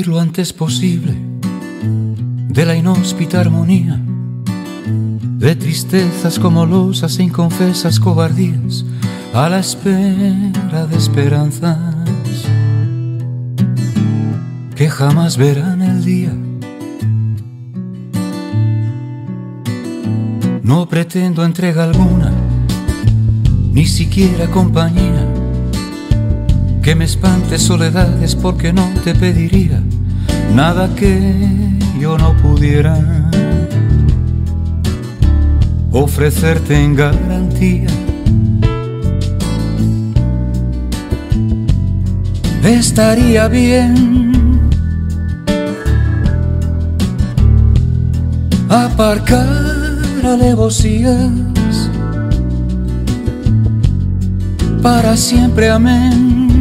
lo antes posible de la inhóspita armonía, de tristezas como losas e inconfesas cobardías, a la espera de esperanzas que jamás verán el día. No pretendo entrega alguna, ni siquiera compañía que me espante soledades porque no te pediría nada que yo no pudiera ofrecerte en garantía. Estaría bien aparcar alevosías para siempre, amén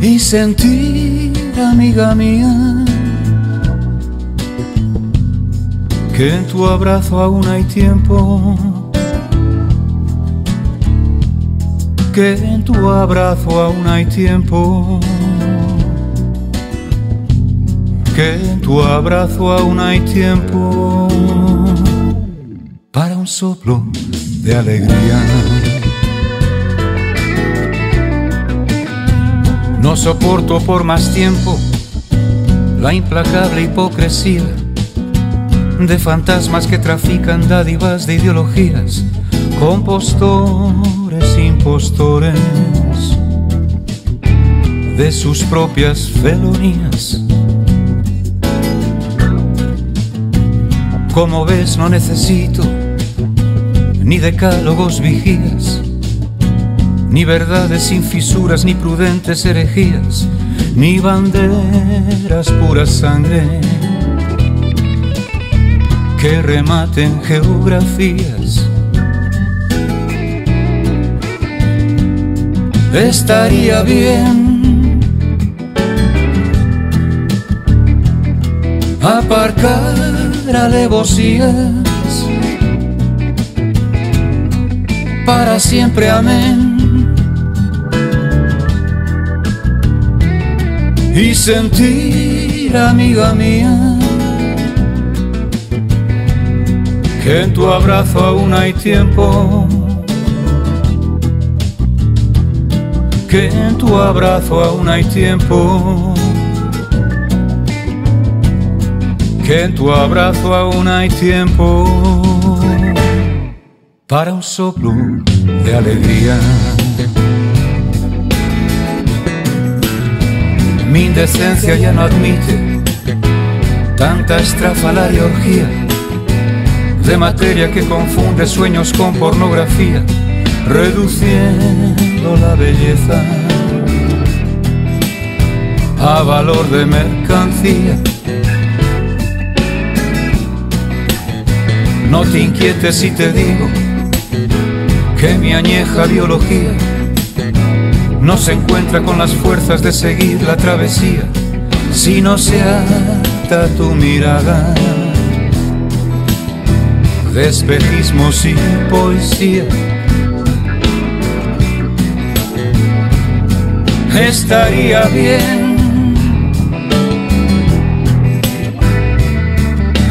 y sentir, amiga mía, que en tu abrazo aún hay tiempo, que en tu abrazo aún hay tiempo, que en tu abrazo aún hay tiempo para un soplo de alegría. No soporto por más tiempo la implacable hipocresía de fantasmas que trafican dádivas de ideologías, compostores, impostores de sus propias felonías. Como ves, no necesito ni decálogos vigías ni verdades sin fisuras, ni prudentes herejías, ni banderas pura sangre que rematen geografías. Estaría bien aparcar alevosías para siempre, amén y sentir, amiga mía, que en tu abrazo aún hay tiempo, que en tu abrazo aún hay tiempo, que en tu abrazo aún hay tiempo para un soplo de alegría. Mi indecencia ya no admite tanta estrafalaria orgía de materia que confunde sueños con pornografía, reduciendo la belleza a valor de mercancía. No te inquietes si te digo que mi añeja biología no se encuentra con las fuerzas de seguir la travesía si no se ata tu mirada de espejismos y poesía. Estaría bien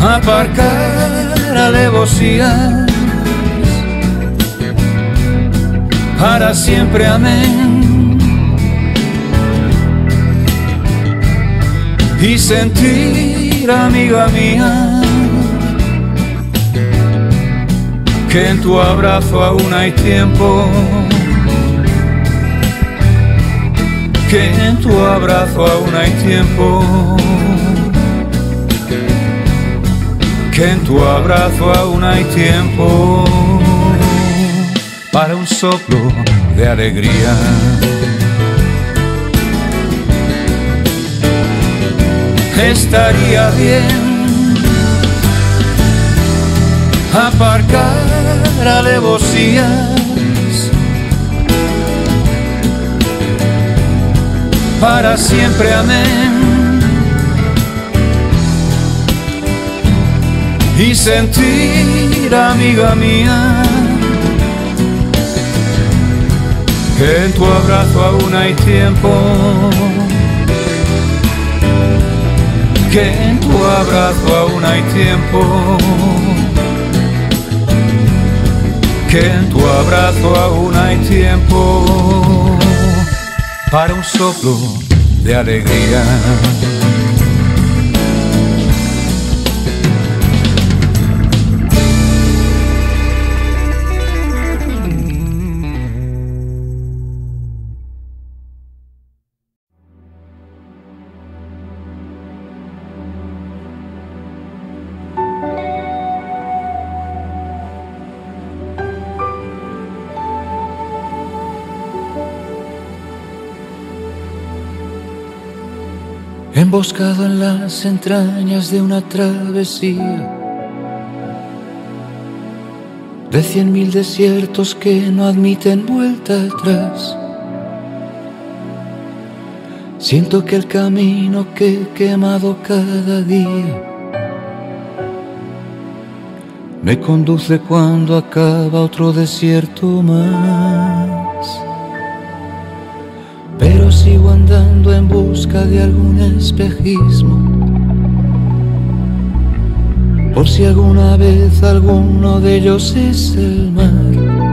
aparcar alevosías para siempre, amén y sentir, amiga mía, que en tu abrazo aún hay tiempo, que en tu abrazo aún hay tiempo, que en tu abrazo aún hay tiempo para un soplo de alegría. Estaría bien aparcar alevosías para siempre, amén. Y sentir, amiga mía, que en tu abrazo aún hay tiempo, que en tu abrazo aún hay tiempo, que en tu abrazo aún hay tiempo para un soplo de alegría. Emboscado en las entrañas de una travesía de cien mil desiertos que no admiten vuelta atrás. Siento que el camino que he quemado cada día me conduce cuando acaba otro desierto más pero sigo andando en busca de algún espejismo. Por si alguna vez alguno de ellos es el mar.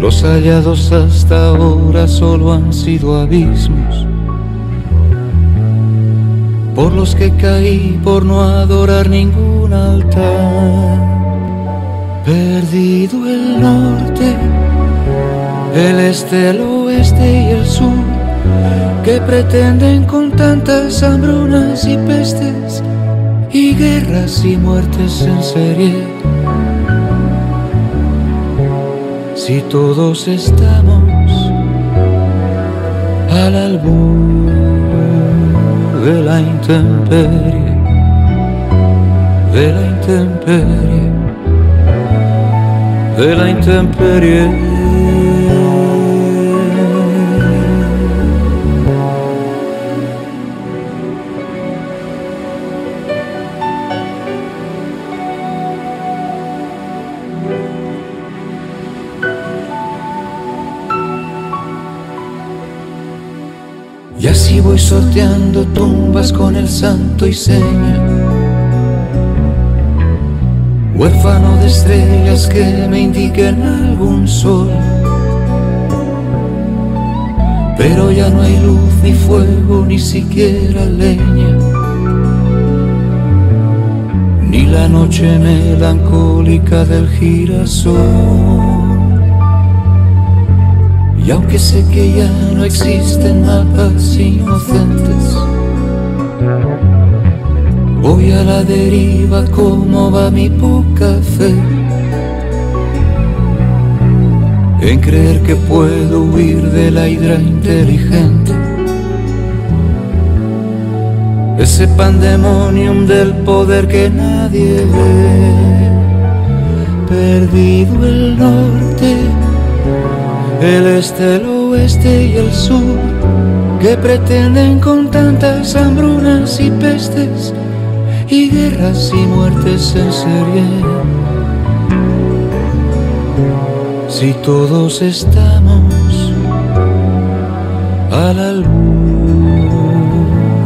Los hallados hasta ahora solo han sido abismos, por los que caí por no adorar ningún altar. Perdido el norte el este, el oeste y el sur, que pretenden con tantas hambrunas y pestes y guerras y muertes en serie. Si todos estamos al albur de la intemperie, de la intemperie, de la intemperie. Voy sorteando tumbas con el santo y seña. Huérfano de estrellas que me indiquen algún sol. Pero ya no hay luz ni fuego, ni siquiera leña. Ni la noche melancólica del girasol. Y aunque sé que ya no existen mapas inocentes, voy a la deriva como va mi poca fe. En creer que puedo huir de la hidra inteligente. Ese pandemonium del poder que nadie ve. Perdido el norte el este, el oeste y el sur, que pretenden con tantas hambrunas y pestes y guerras y muertes en serie. Si todos estamos a la luz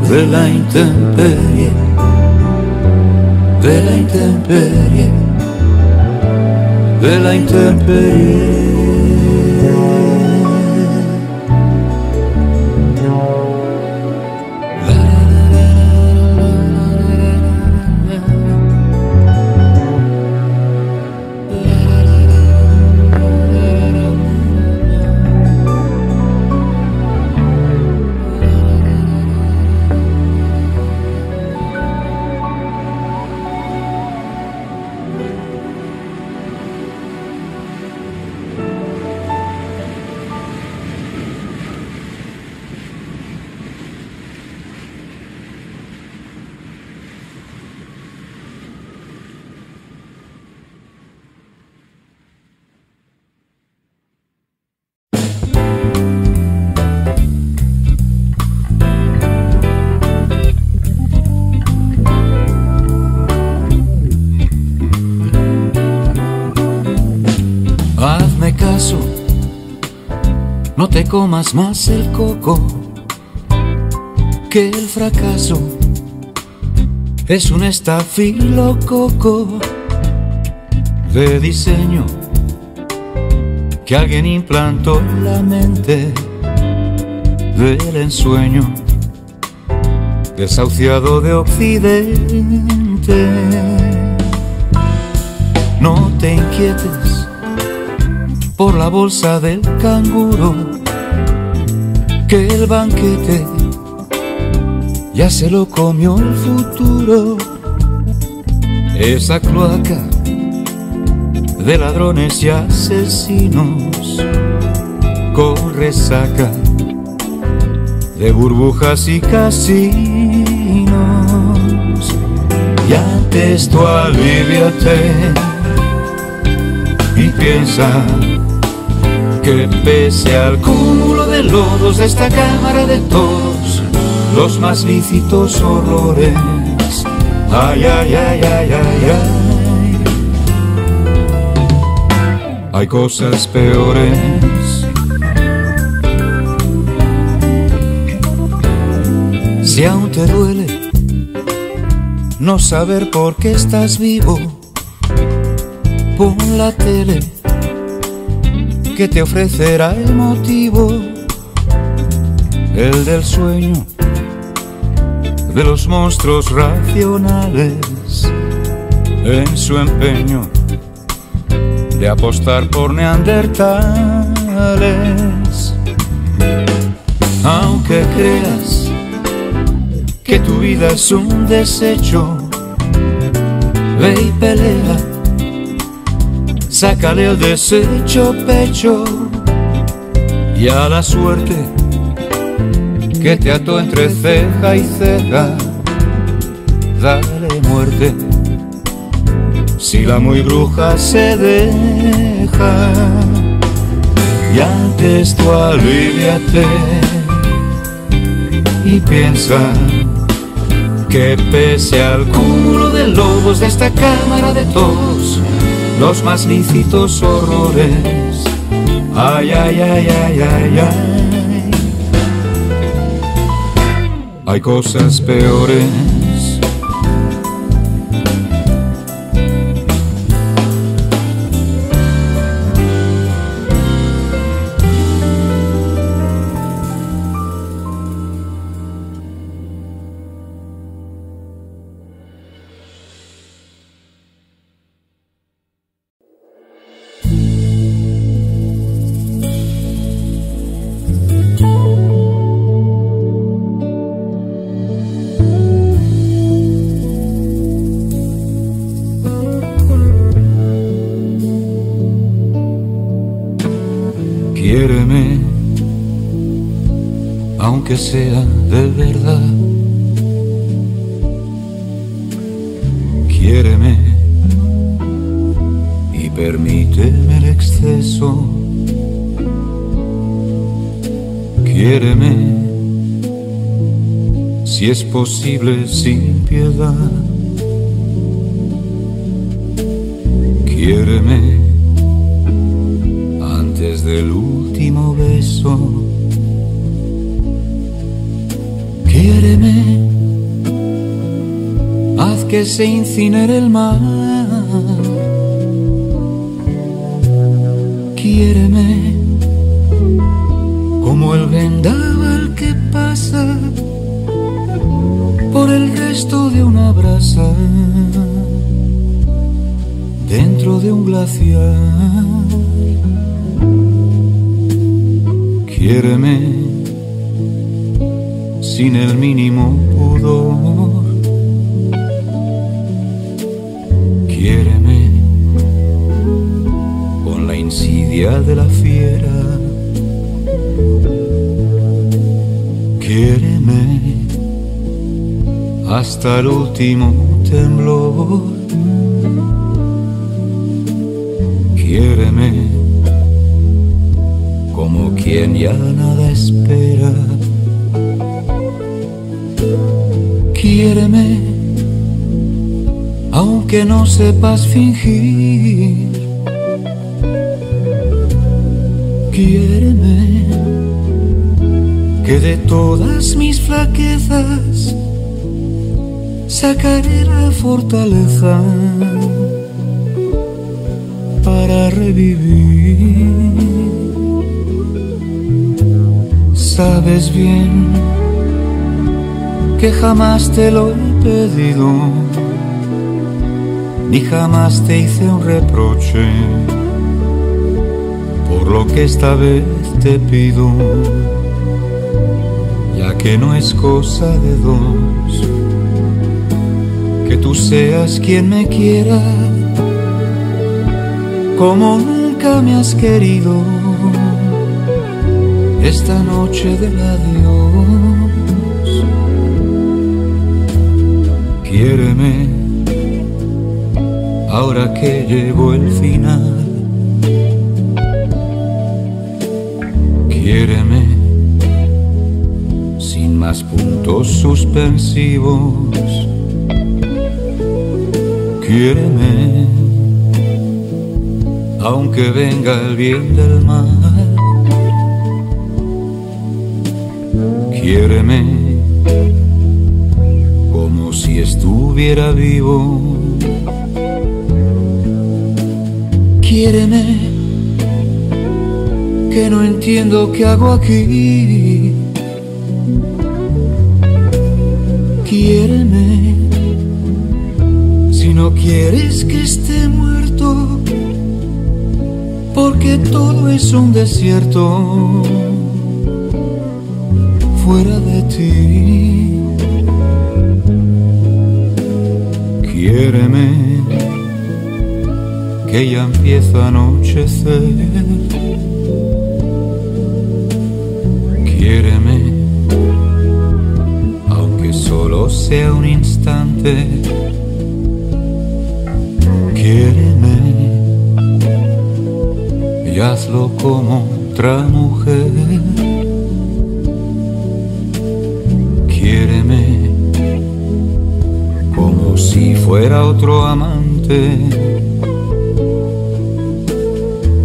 de la intemperie, de la intemperie, de la intemperie. Comas más el coco que el fracaso. Es un estafilococo de diseño que alguien implantó en la mente del ensueño desahuciado de occidente. No te inquietes por la bolsa del canguro, que el banquete ya se lo comió el futuro. Esa cloaca de ladrones y asesinos con resaca de burbujas y casinos. Y antes tú aliviate y piensa que pese al cúmulo de lodos esta cámara de todos, los más lícitos horrores, ay, ay, ay, ay, ay, ay, hay cosas peores. Si aún te duele no saber por qué estás vivo, pon la tele que te ofrecerá el motivo, el del sueño de los monstruos racionales en su empeño de apostar por neandertales. Aunque creas que tu vida es un desecho, ve y pelea sácale el desecho pecho y a la suerte que te ató entre ceja y ceja, dale muerte. Si la muy bruja se deja, y antes tú aliviate y piensa que pese al cúmulo de lobos de esta cámara de todos, los más lícitos horrores. Ay, ay, ay, ay, ay, ay. Hay cosas peores. Posible sin piedad. Quiéreme antes del último beso. Quiéreme, haz que se incinere el mar. Resto de una brasa dentro de un glaciar. Quiéreme sin el mínimo pudor. Quiéreme con la insidia de la fiera. Hasta el último temblor. Quiéreme como quien ya nada espera. Quiéreme, aunque no sepas fingir. Quiéreme que de todas mis flaquezas sacaré la fortaleza para revivir. Sabes bien que jamás te lo he pedido, ni jamás te hice un reproche por lo que esta vez te pido, ya que no es cosa de dos, que tú seas quien me quiera, como nunca me has querido, esta noche del adiós. Quiéreme, ahora que llevo el final Quiéreme sin más puntos suspensivos. Quiéreme aunque venga el bien del mal. Quiéreme como si estuviera vivo. Quiéreme que no entiendo qué hago aquí. Quiéreme, no quieres que esté muerto, porque todo es un desierto fuera de ti. Quiéreme, que ya empieza a anochecer. Quiéreme, aunque solo sea un instante. Hazlo como otra mujer. Quiéreme como si fuera otro amante.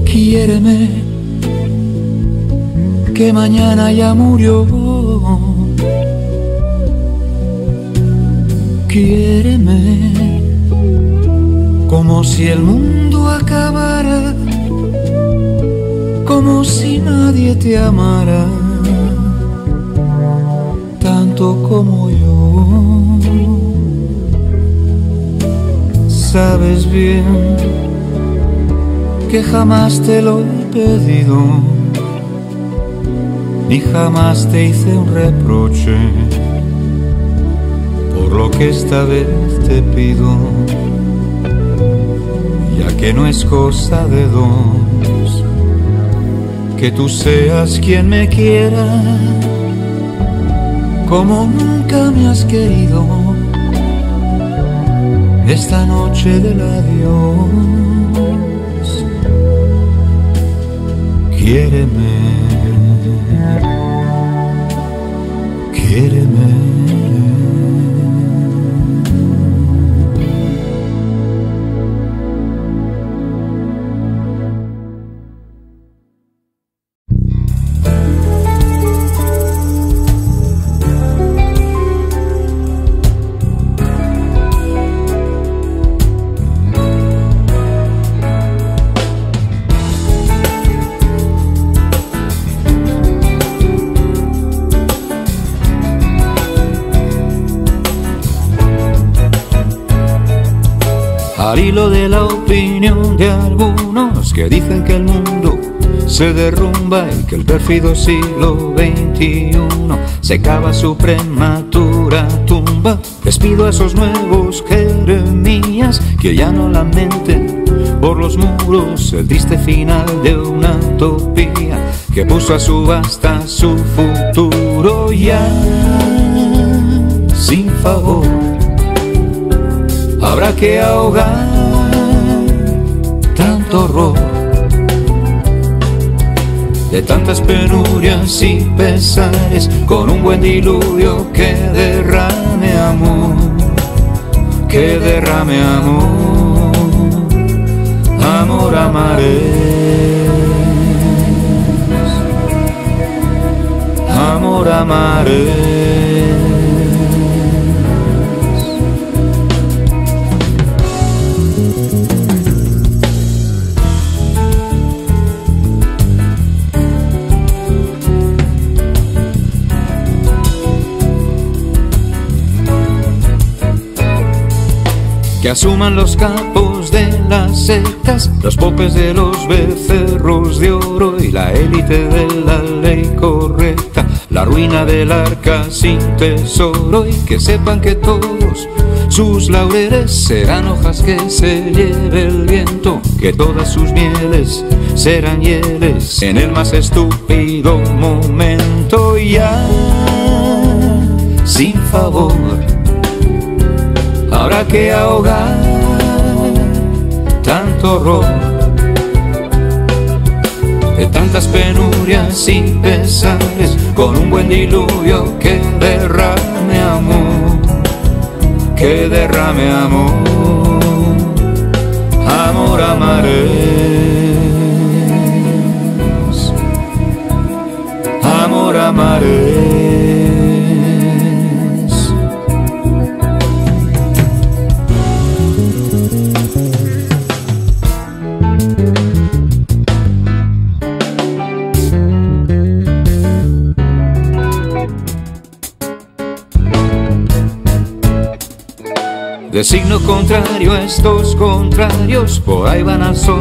Quiéreme que mañana ya murió. Quiéreme como si el mundo como si nadie te amara, tanto como yo. Sabes bien que jamás te lo he pedido ni jamás te hice un reproche por lo que esta vez te pido, ya que no es cosa de dos, que tú seas quien me quiera, como nunca me has querido, esta noche del adiós, quiéreme. De la opinión de algunos que dicen que el mundo se derrumba y que el perfido siglo XXI se cava su prematura tumba. Les pido a esos nuevos Jeremías que ya no lamenten por los muros el triste final de una utopía que puso a subasta su futuro ya sin favor. Habrá que ahogar horror, de tantas penurias y pesares, con un buen diluvio que derrame amor, que derrame amor, amor amaré, amor que asuman los capos de las sectas, los popes de los becerros de oro y la élite de la ley correcta, la ruina del arca sin tesoro y que sepan que todos sus laureles serán hojas que se lleve el viento, que todas sus mieles serán hieles en el más estúpido momento ya sin favor habrá que ahogar tanto horror de tantas penurias y pesares con un buen diluvio que derrame amor, que derrame amor, amor amaré, amor amaré. De signo contrario estos contrarios, por ahí van al sol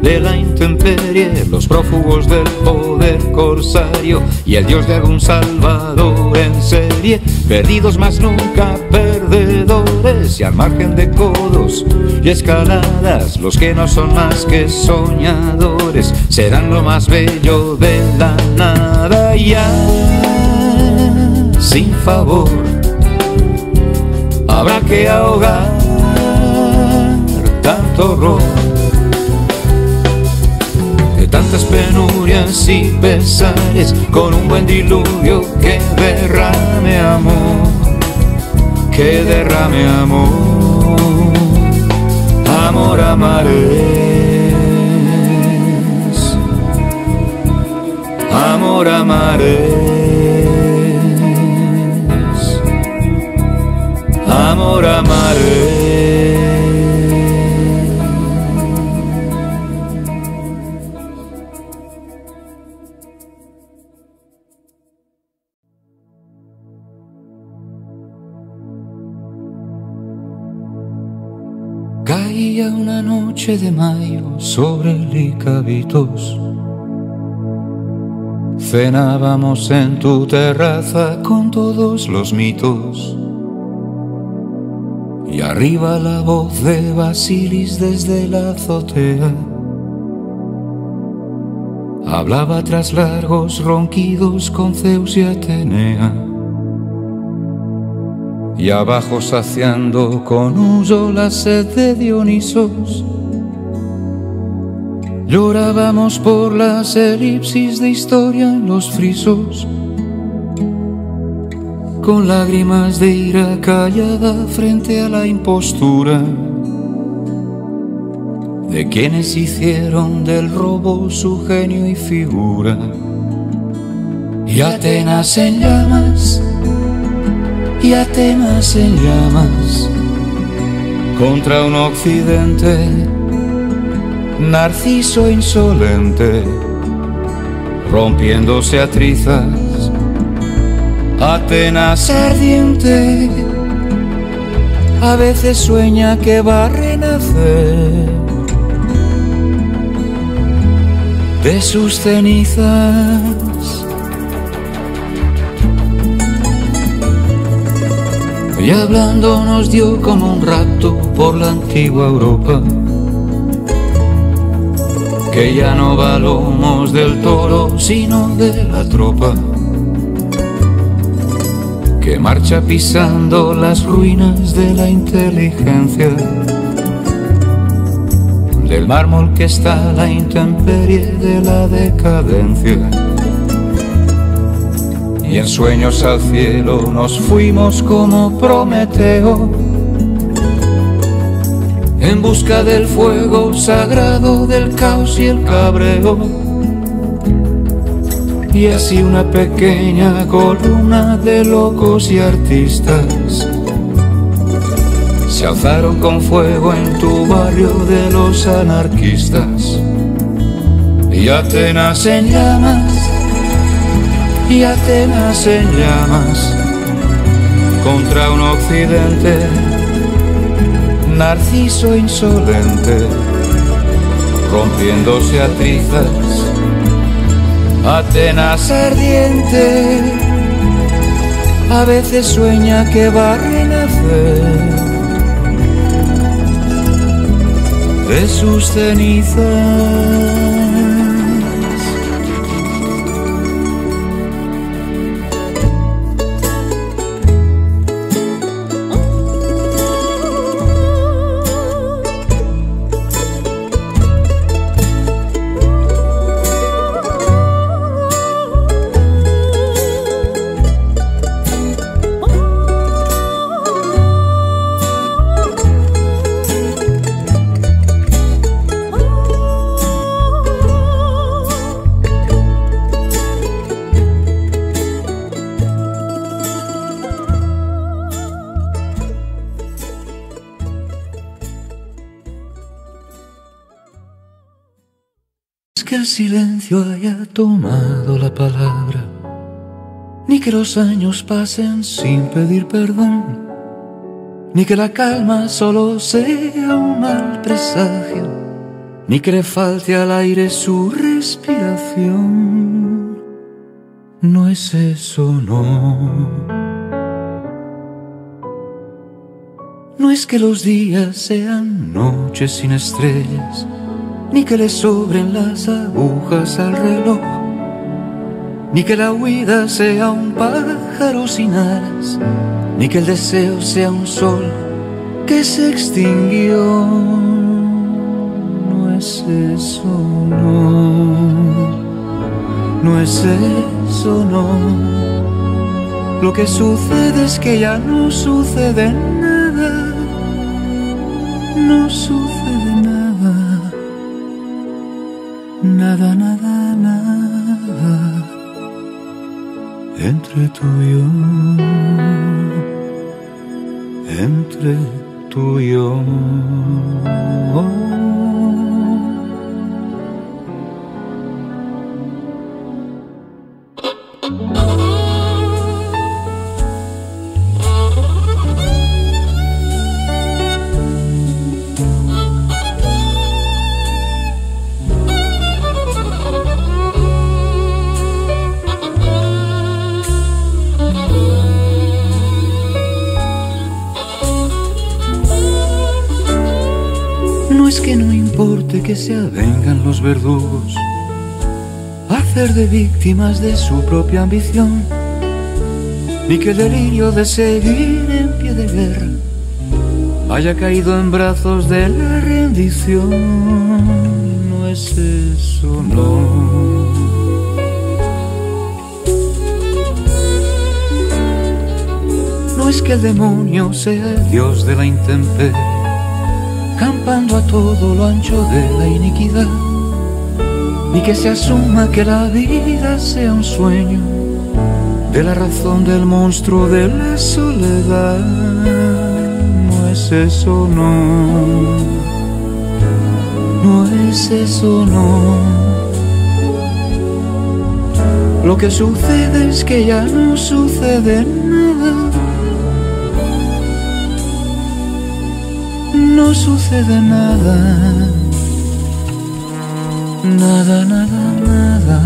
de la intemperie, los prófugos del poder corsario y el dios de algún salvador en serie, perdidos más nunca perdedores y al margen de codos y escaladas, los que no son más que soñadores serán lo más bello de la nada. Ya sin favor habrá que ahogar tanto horror de tantas penurias y pesares con un buen diluvio que derrame amor, que derrame amor, amor amaré, amor amaré. Amor amaré. Caía una noche de mayo sobre Licavitos. Cenábamos en tu terraza con todos los mitos y arriba la voz de Basilis desde la azotea. Hablaba tras largos ronquidos con Zeus y Atenea. Y abajo saciando con huyo la sed de Dionisos. Llorábamos por las elipsis de historia en los frisos con lágrimas de ira callada frente a la impostura de quienes hicieron del robo su genio y figura. Y Atenas en llamas, y Atenas en llamas, contra un occidente, narciso insolente, rompiéndose a trizas Atenas ardiente, a veces sueña que va a renacer de sus cenizas. Y hablando nos dio como un rato por la antigua Europa, que ya no va lomos del toro, sino de la tropa que marcha pisando las ruinas de la inteligencia, del mármol que está la intemperie de la decadencia. Y en sueños al cielo nos fuimos como Prometeo, en busca del fuego sagrado del caos y el cabreo y así una pequeña columna de locos y artistas. Se alzaron con fuego en tu barrio de los anarquistas. Y Atenas en llamas, y Atenas en llamas, contra un occidente, narciso insolente, rompiéndose a trizas Atenas ardiente, a veces sueña que va a renacer de sus cenizas. Silencio haya tomado la palabra, ni que los años pasen sin pedir perdón, ni que la calma solo sea un mal presagio, ni que le falte al aire su respiración. No es eso, no. No es que los días sean noches sin estrellas ni que le sobren las agujas al reloj, ni que la huida sea un pájaro sin alas, ni que el deseo sea un sol que se extinguió. No es eso, no, no es eso, no. Lo que sucede es que ya no sucede nada, no sucede nada, nada, nada entre tú y yo, entre tú y yo. Que se avengan los verdugos, hacer de víctimas de su propia ambición, ni que el delirio de seguir en pie de guerra haya caído en brazos de la rendición. No es eso, no. No es que el demonio sea el dios de la intemperie a todo lo ancho de la iniquidad, ni que se asuma que la vida sea un sueño de la razón del monstruo de la soledad. No es eso, no. No es eso, no. Lo que sucede es que ya no sucede nada no sucede nada, nada, nada, nada.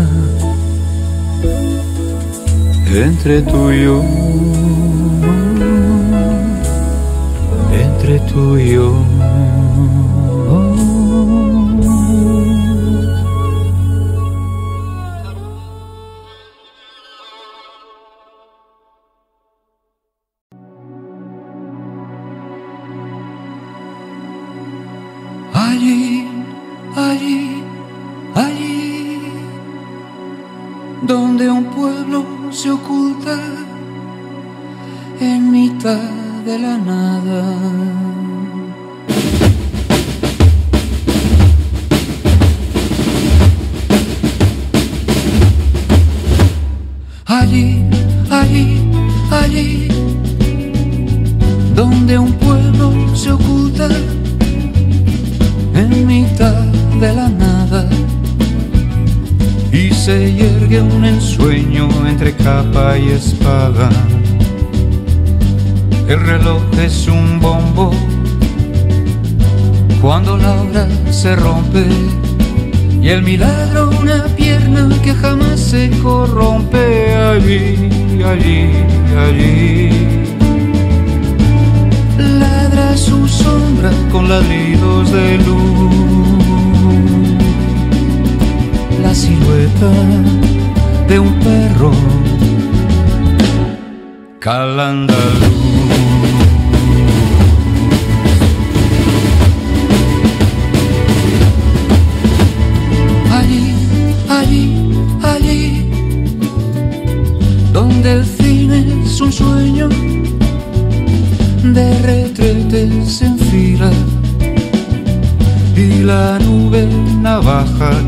Entre tú y yo, entre tú y yo.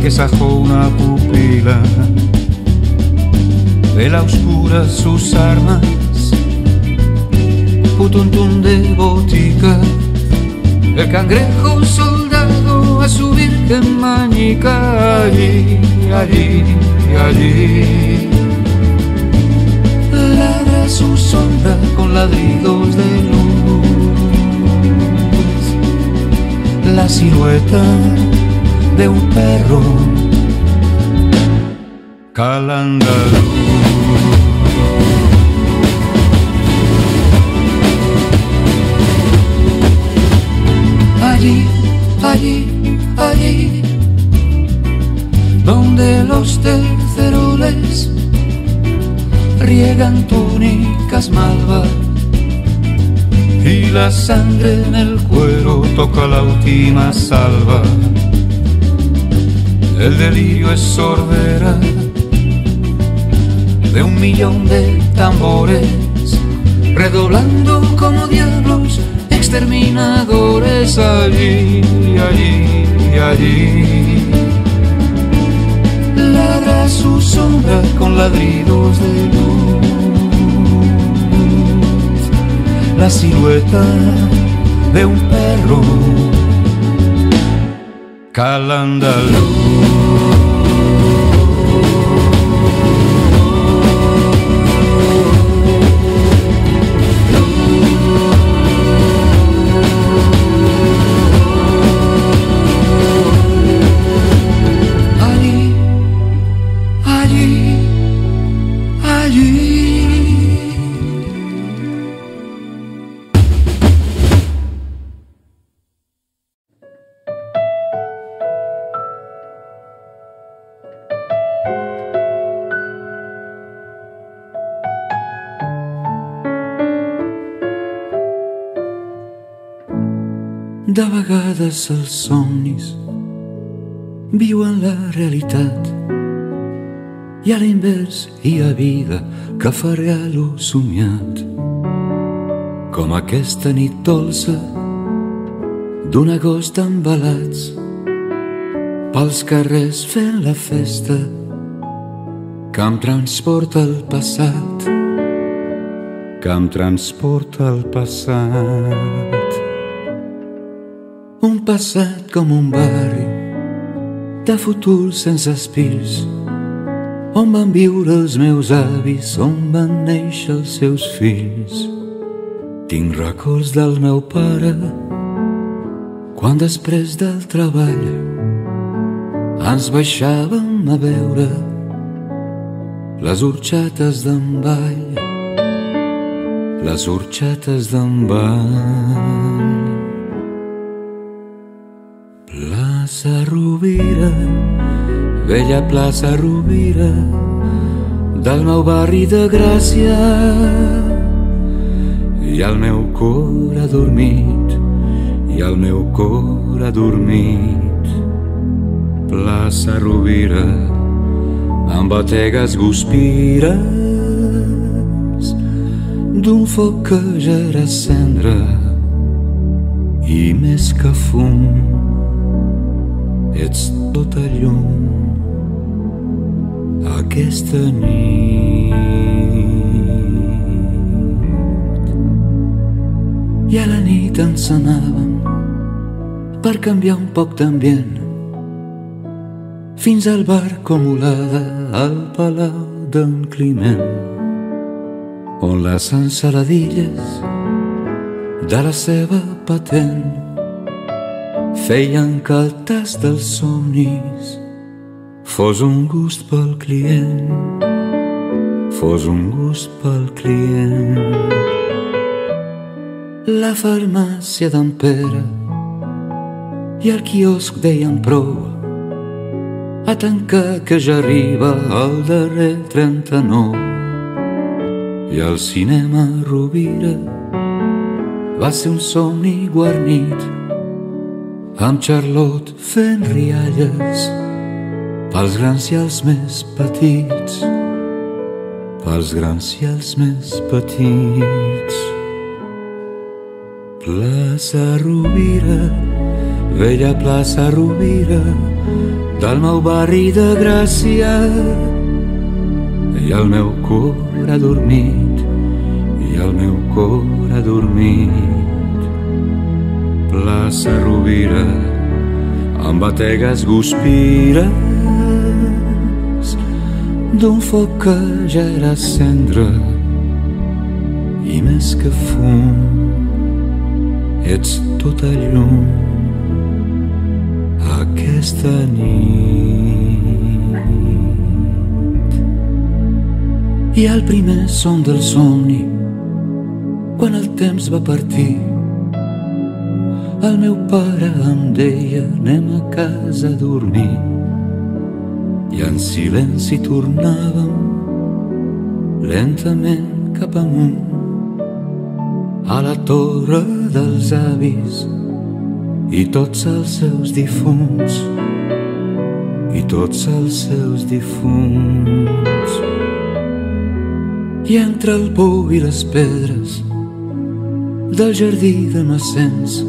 Que sajó una pupila. De la oscura sus armas putuntun de botica. El cangrejo soldado a su virgen mañica. Allí, allí, allí. Su sombra con ladridos de luz. La silueta de un perro calando Allí, allí, allí, donde los terceroles riegan túnicas malvas y la sangre en el cuero toca la última salva. El delirio es sordera de un millón de tambores, redoblando como diablos exterminadores allí, allí, allí ladra su sombra con ladridos de luz. La silueta de un perro calando luz. Vegades els somnis. Viuen la realitat. I a l'invers hi ha vida que fa regalo somiat. Com aquesta nit dolça d'un agost embalats pels carrers fent la festa que em transporta el passat que em transporta el passat passat com un barri de futur sense espills on van viure els meus avis, on van néixer els seus fills. Tinc records del meu pare quan després del treball ens baixàvem a veure les orxates d'en Vall, les orxates d'en Vall. Plaça Rovira, vella plaça Rovira, del meu barri de Gràcia. I el meu cor ha dormit, i el meu cor ha dormit. Plaça Rovira, amb bategues guspires, d'un foc que ja era cendra i més que fum ets tota llum aquesta nit. I a la nit ens anàvem per canviar un poc d'ambient. fins al bar acumulada al Palau d'en Climent, on les ensaladilles de la seva patent feien que el tas dels somnis fos un gust pel client, fos un gust pel client. La farmàcia d'en Pere i el quiosc deien prou. A tancar que ja arriba el darrer 39 i el cinema Rovira va ser un somni guarnit amb Charlotte fent rialles pels grans i els més petits pels grans i els més petits. Plaça Rovira vella plaça Rovira del meu barri de Gràcia. I el meu cor ha dormit i el meu cor ha dormit plaça Rovira amb bategues guspires d'un foc que ja era cendra i més que fum ets tota llum aquesta nit. I el primer son del somni quan el temps va partir el meu pare em deia anem a casa a dormir i en silenci tornàvem lentament cap amunt. A la torre dels avis i tots els seus difunts i tots els seus difunts. I entre el pou i les pedres del jardí de Massens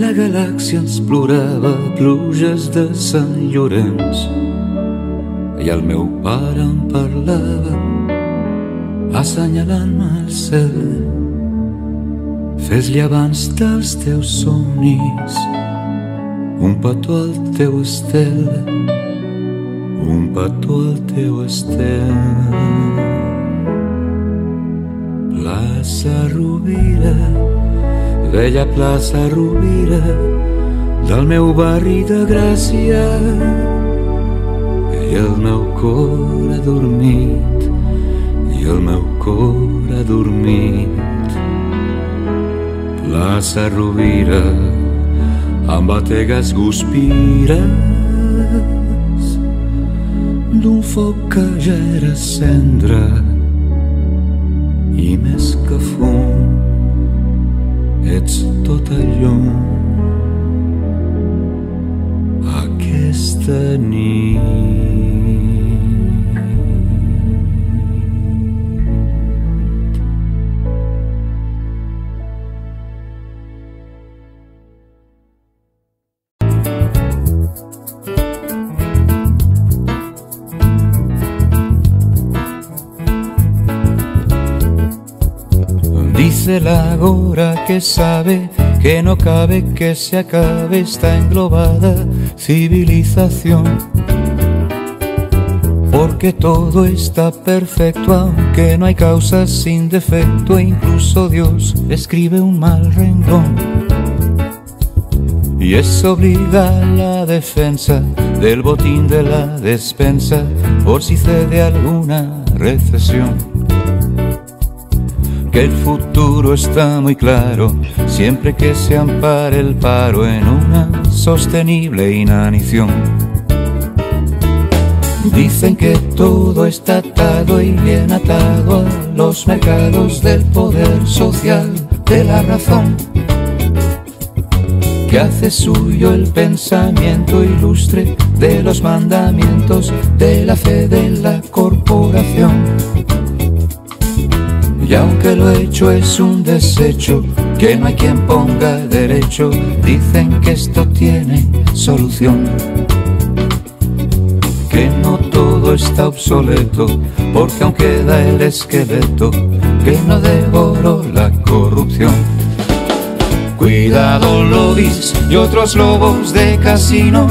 la galàxia ens plorava pluges de Sant Llorenç i el meu pare em parlava assenyalant-me el cel. Fes-li abans dels teus somnis un petó al teu estel un petó al teu estel. Plaça Rovira vella plaça Rovira del meu barri de Gràcia. I el meu cor ha dormit i el meu cor ha dormit. Plaça Rovira amb bategues guspires d'un foc que ja era cendra i més ets tota llum aquesta nit. Dice la gora que sabe que no cabe que se acabe esta englobada civilización. Porque todo está perfecto, aunque no hay causas sin defecto, e incluso Dios escribe un mal renglón. Y eso obliga a la defensa del botín de la despensa por si cede alguna recesión que el futuro está muy claro, siempre que se ampare el paro en una sostenible inanición. Dicen que todo está atado y bien atado a los mercados del poder social de la razón, que hace suyo el pensamiento ilustre de los mandamientos de la fe de la corporación y aunque lo hecho es un desecho, que no hay quien ponga derecho, dicen que esto tiene solución. Que no todo está obsoleto, porque aún queda el esqueleto que no devoró la corrupción. Cuidado lobbies y otros lobos de casino,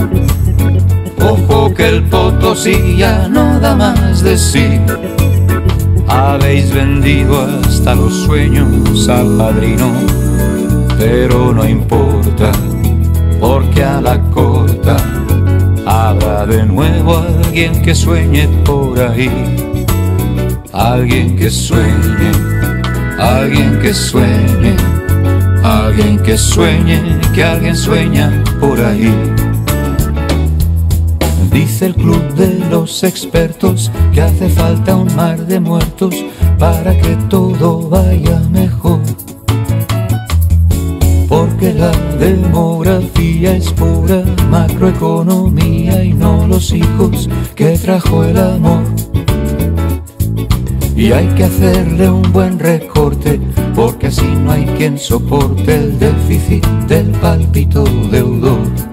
el Potosí ya no da más de sí. Habéis vendido hasta los sueños al padrino, pero no importa, porque a la corta habrá de nuevo alguien que sueñe por ahí. Alguien que sueñe, alguien que sueñe, alguien que sueñe, que alguien sueña por ahí. Dice el club de los expertos que hace falta un mar de muertos para que todo vaya mejor. Porque la demografía es pura macroeconomía y no los hijos que trajo el amor. Y hay que hacerle un buen recorte, porque así no hay quien soporte el déficit del palpito deudor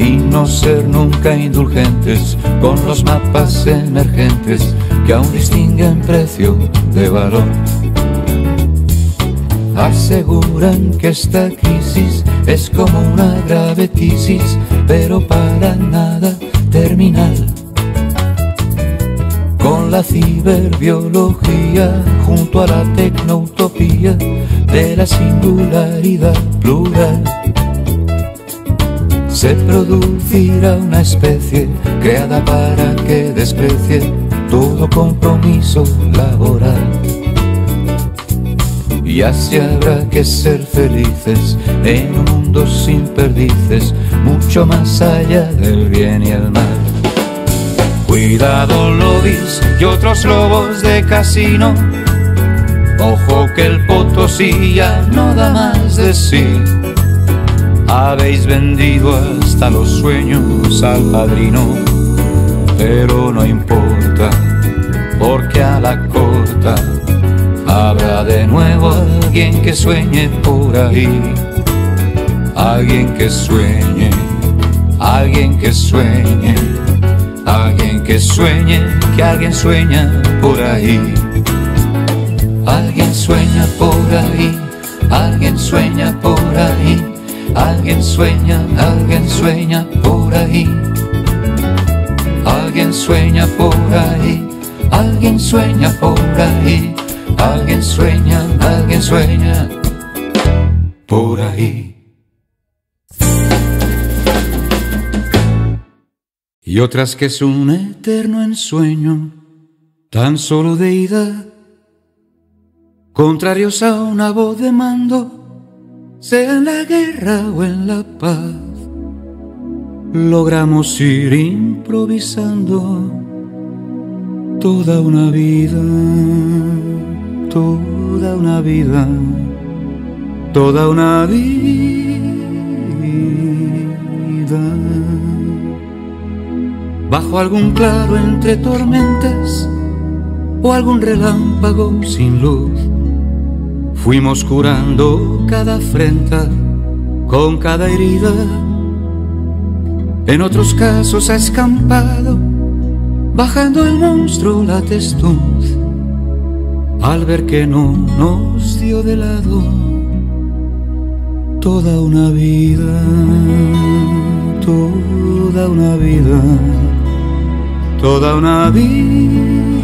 y no ser nunca indulgentes con los mapas emergentes que aún distinguen precio de valor. Aseguran que esta crisis es como una grave crisis, pero para nada terminal. Con la ciberbiología junto a la tecnoutopía de la singularidad plural se producirá una especie creada para que desprecie todo compromiso laboral. Y así habrá que ser felices en un mundo sin perdices, mucho más allá del bien y el mal. Cuidado lobbies y otros lobos de casino, ojo que el potosí ya no da más de sí habéis vendido hasta los sueños al padrino, pero no importa, porque a la corta habrá de nuevo alguien que sueñe por ahí, alguien que sueñe, alguien que sueñe, alguien que sueñe, que alguien sueña por ahí, alguien sueña por ahí, alguien sueña por ahí Alguien sueña, alguien sueña por ahí. Alguien sueña por ahí, alguien sueña por ahí. Alguien sueña, alguien sueña por ahí. Y otras que es un eterno ensueño, tan solo de ida, contrarios a una voz de mando sea en la guerra o en la paz, logramos ir improvisando toda una vida, toda una vida, toda una vida. Bajo algún claro entre tormentas o algún relámpago sin luz Fuimos curando cada afrenta con cada herida. En otros casos ha escampado, bajando el monstruo la testuz, al ver que no nos dio de lado toda una vida, toda una vida, toda una vida.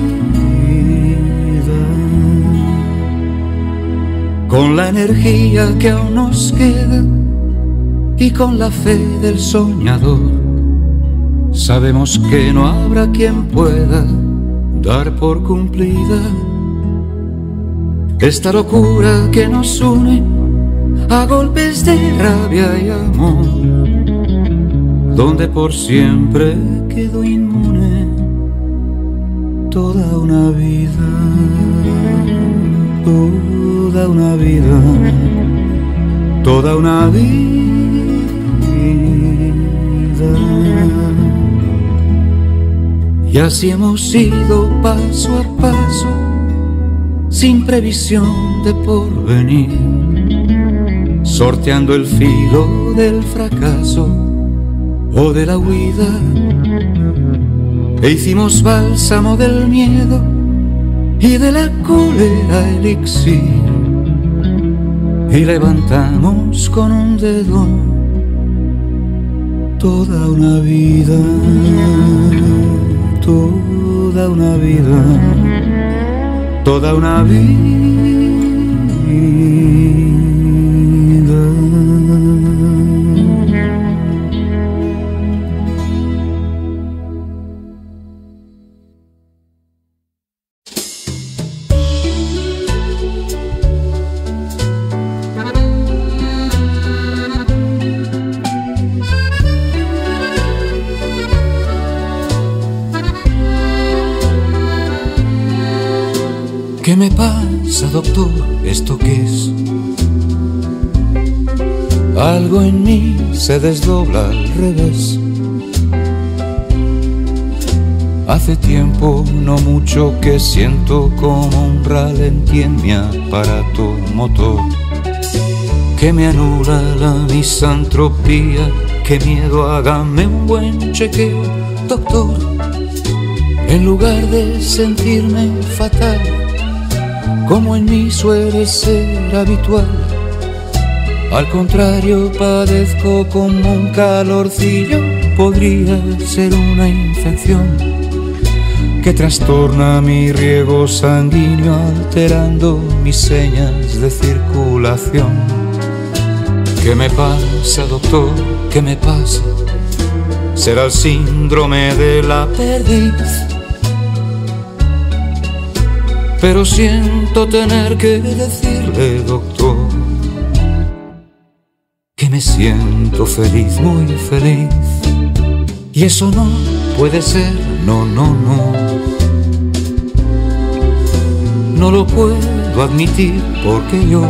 Con la energía que aún nos queda y con la fe del soñador. Sabemos que no habrá quien pueda dar por cumplida esta locura que nos une a golpes de rabia y amor, donde por siempre quedó inmune toda una vida toda una vida, toda una vida. Y así hemos ido paso a paso, sin previsión de porvenir, sorteando el filo del fracaso o de la huida. E hicimos bálsamo del miedo y de la cólera elixir y levantamos con un dedo toda una vida, toda una vida, toda una vida. Doctor? ¿Esto qué es? Algo en mí se desdobla al revés. Hace tiempo, no mucho, que siento como un ralentí en mi aparato motor. Que me anula la misantropía, que miedo, hágame un buen chequeo, doctor. En lugar de sentirme fatal, como en mí suele ser habitual. Al contrario, padezco como un calorcillo, podría ser una infección que trastorna mi riego sanguíneo, alterando mis señas de circulación. ¿Qué me pasa, doctor? ¿Qué me pasa? ¿Será el síndrome de la perdiz? Pero siento tener que decirle, doctor, que me siento feliz, muy feliz. Y eso no puede ser, no, no, no. No lo puedo admitir porque yo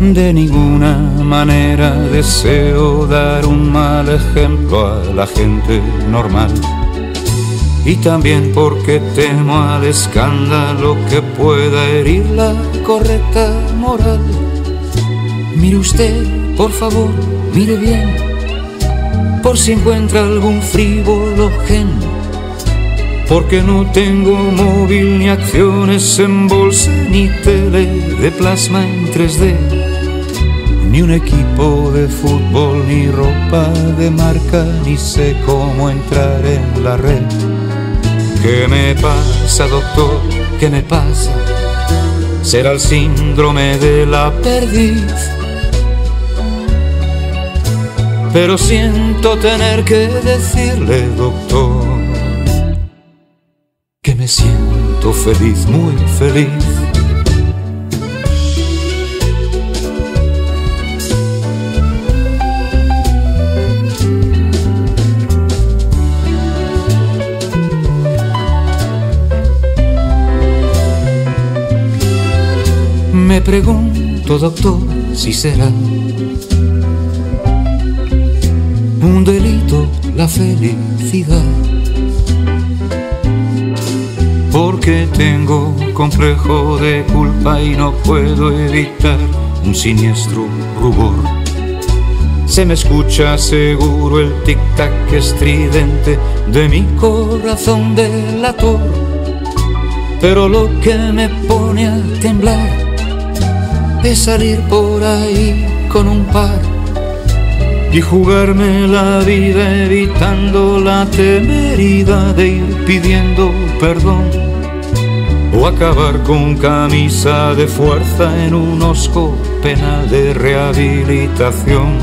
de ninguna manera deseo dar un mal ejemplo a la gente normal y también porque temo al escándalo que pueda herir la correcta moral. Mire usted, por favor, mire bien, por si encuentra algún frívolo gen, porque no tengo móvil ni acciones en bolsa ni tele de plasma en 3D. Ni un equipo de fútbol, ni ropa de marca, ni sé cómo entrar en la red. ¿Qué me pasa, doctor? ¿Qué me pasa? ¿Será el síndrome de la perdiz? Pero siento tener que decirle, doctor, que me siento feliz, muy feliz. Pregunto, doctor, si será un delito la felicidad. Porque tengo complejo de culpa y no puedo evitar un siniestro rubor. Se me escucha seguro el tic-tac estridente de mi corazón delator. Pero lo que me pone a temblar de salir por ahí con un par y jugarme la vida evitando la temeridad de ir pidiendo perdón o acabar con camisa de fuerza en un osco penal de rehabilitación.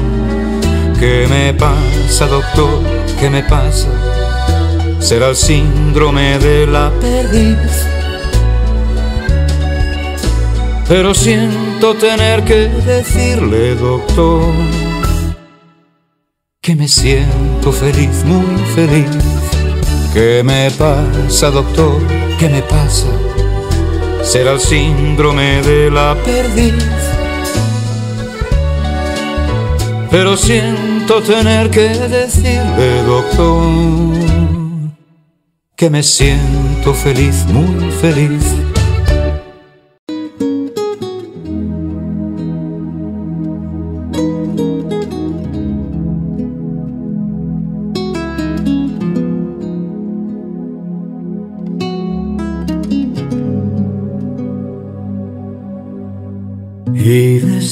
¿Qué me pasa, doctor? ¿Qué me pasa? ¿Será el síndrome de la perdiz? Pero siento tener que decirle, doctor, que me siento feliz, muy feliz. ¿Qué me pasa, doctor? ¿Qué me pasa? Será el síndrome de la perdiz. Pero siento tener que decirle, doctor, que me siento feliz, muy feliz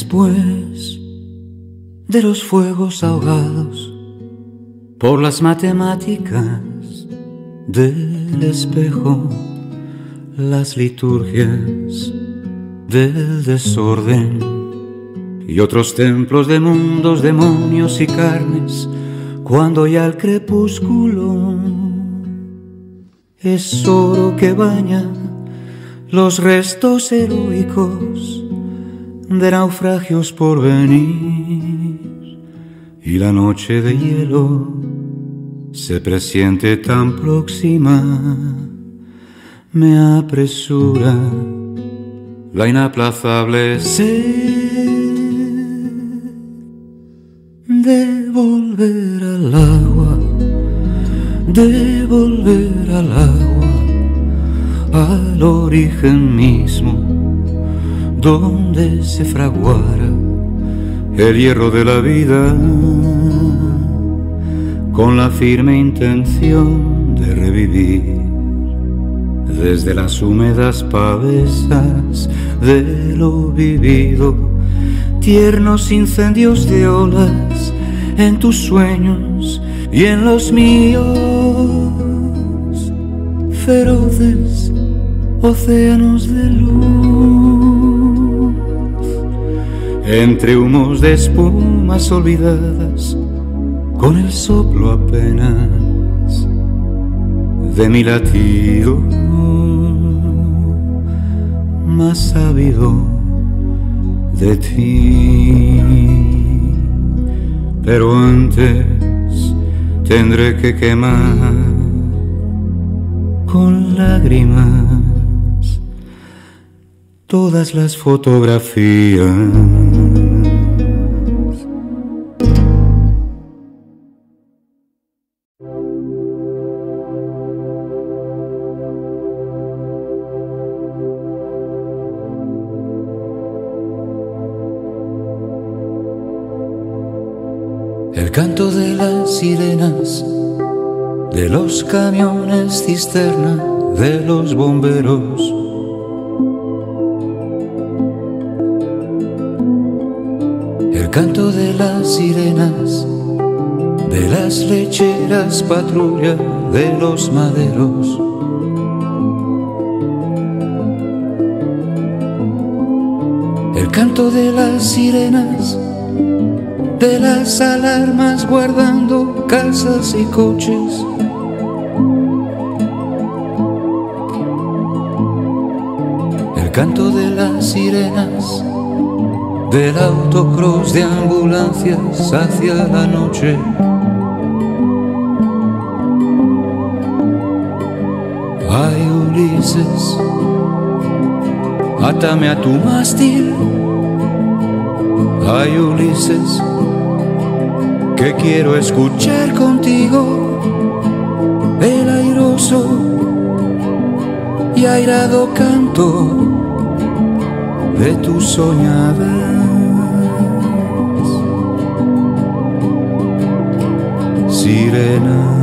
después de los fuegos ahogados por las matemáticas del espejo, las liturgias del desorden y otros templos de mundos, demonios y carnes, cuando ya el crepúsculo es oro que baña los restos heroicos de naufragios por venir. Y la noche de hielo se presiente tan próxima, me apresura la inaplazable sed de volver al agua, de volver al agua, al origen mismo, donde se fraguara el hierro de la vida con la firme intención de revivir desde las húmedas pavesas de lo vivido, tiernos incendios de olas en tus sueños y en los míos, feroces océanos de luz, entre humos de espumas olvidadas con el soplo apenas de mi latido más sabido de ti. Pero antes tendré que quemar con lágrimas todas las fotografías canto de las sirenas, de los camiones cisterna, de los bomberos. El canto de las sirenas, de las lecheras patrulla, de los maderos. El canto de las sirenas de las alarmas guardando casas y coches. El canto de las sirenas, del autocross de ambulancias hacia la noche. Ay Ulises, átame a tu mástil. Ay Ulises, que quiero escuchar contigo el airoso y airado canto de tus soñadas. Sirena.